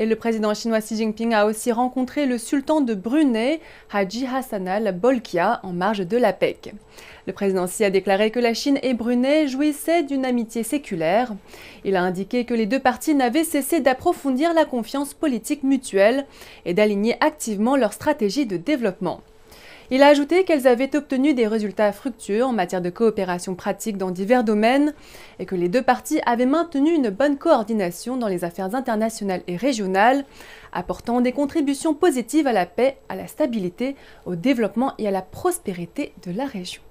Et le président chinois Xi Jinping a aussi rencontré le sultan de Brunei, Haji Hassan al-Bolkiah, en marge de l'APEC. Le président Xi a déclaré que la Chine et Brunei jouissaient d'une amitié séculaire. Il a indiqué que les deux parties n'avaient cessé d'approfondir la confiance politique mutuelle et d'aligner activement leur stratégie de développement. Il a ajouté qu'elles avaient obtenu des résultats fructueux en matière de coopération pratique dans divers domaines et que les deux parties avaient maintenu une bonne coordination dans les affaires internationales et régionales, apportant des contributions positives à la paix, à la stabilité, au développement et à la prospérité de la région.